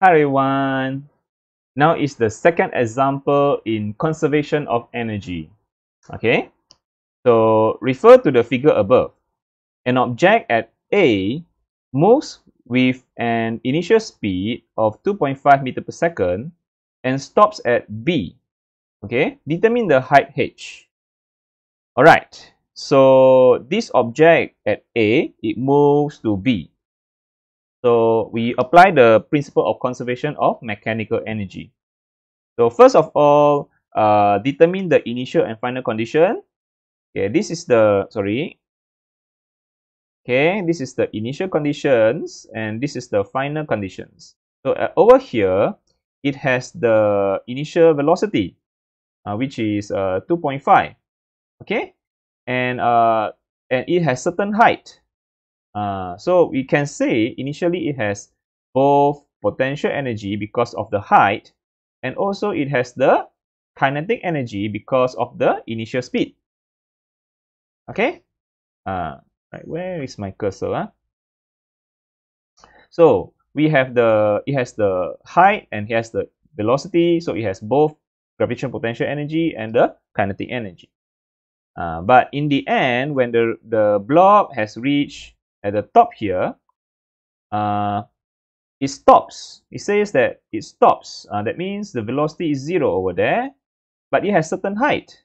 Hi everyone. Now is the second example in conservation of energy. Okay. So refer to the figure above. An object at A moves with an initial speed of 2.5 meter per second and stops at B. Okay. Determine the height h. Alright. So this object at A, it moves to B. So we apply the principle of conservation of mechanical energy. So first of all, uh, determine the initial and final condition. Okay, this is the, sorry. Okay, this is the initial conditions and this is the final conditions. So uh, over here, it has the initial velocity, uh, which is uh, 2.5. Okay, and uh, and it has certain height. Uh, so we can say initially it has both potential energy because of the height and also it has the kinetic energy because of the initial speed. Okay? Uh, right, where is my cursor? Huh? So we have the, it has the height and it has the velocity. So it has both gravitational potential energy and the kinetic energy. Uh, but in the end, when the, the blob has reached at the top here, uh, it stops. It says that it stops. Uh, that means the velocity is zero over there, but it has certain height.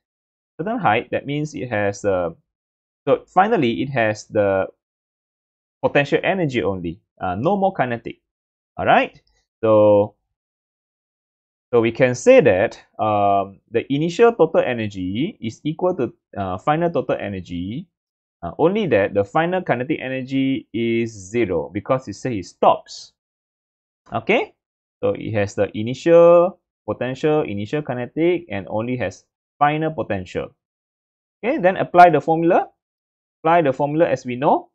Certain height, that means it has, uh, so finally it has the potential energy only, uh, no more kinetic. All right. So, so we can say that um, the initial total energy is equal to uh, final total energy uh, only that the final kinetic energy is zero because it says it stops. Okay, so it has the initial potential, initial kinetic, and only has final potential. Okay, then apply the formula. Apply the formula as we know.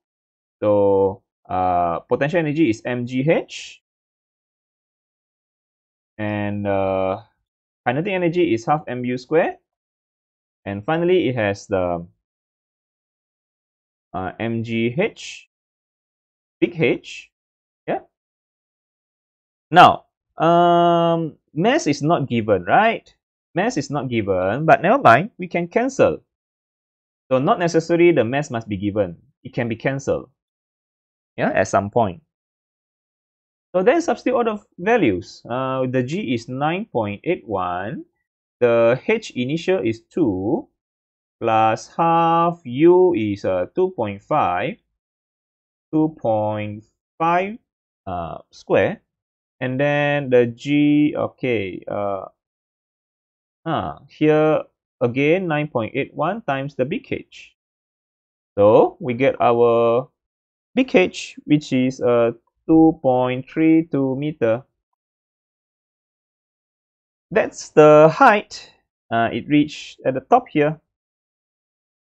So uh, potential energy is mgh, and uh, kinetic energy is half mu square. And finally, it has the uh, mgh big h? Yeah. Now um mass is not given right? Mass is not given but never mind. We can cancel. So not necessarily the mass must be given. It can be cancelled. Yeah at some point. So then substitute all the values. Uh, the g is 9.81 the h initial is 2 plus half u is uh, 2.5 2.5 uh, square. And then the g okay uh, uh here again 9.81 times the big h. So we get our big h which is uh, 2.32 meter. That's the height uh, it reached at the top here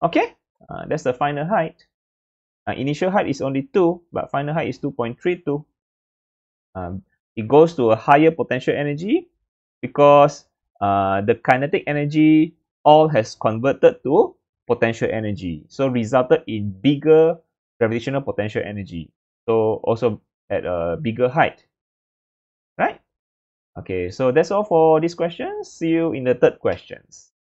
Okay, uh, that's the final height. Uh, initial height is only 2, but final height is 2.32. Um, it goes to a higher potential energy because uh, the kinetic energy all has converted to potential energy. So resulted in bigger gravitational potential energy. So also at a bigger height. Right? Okay, so that's all for this question. See you in the third questions.